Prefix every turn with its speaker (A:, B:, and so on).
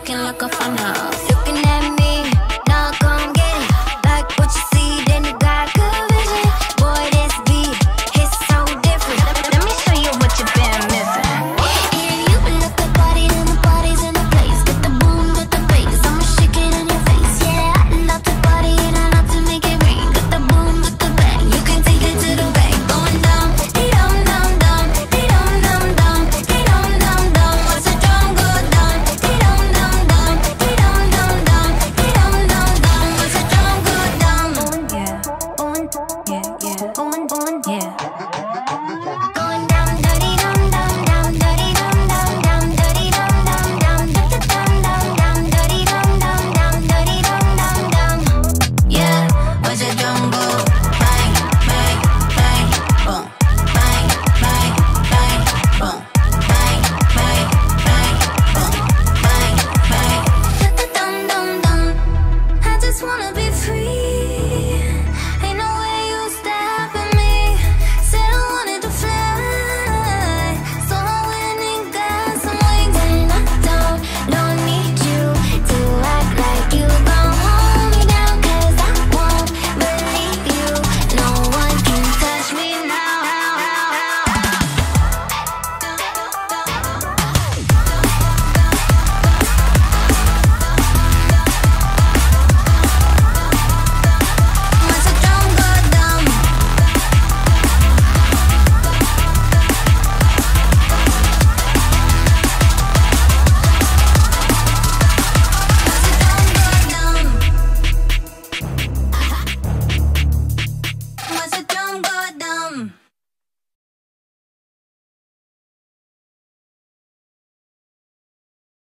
A: looking like a fun house.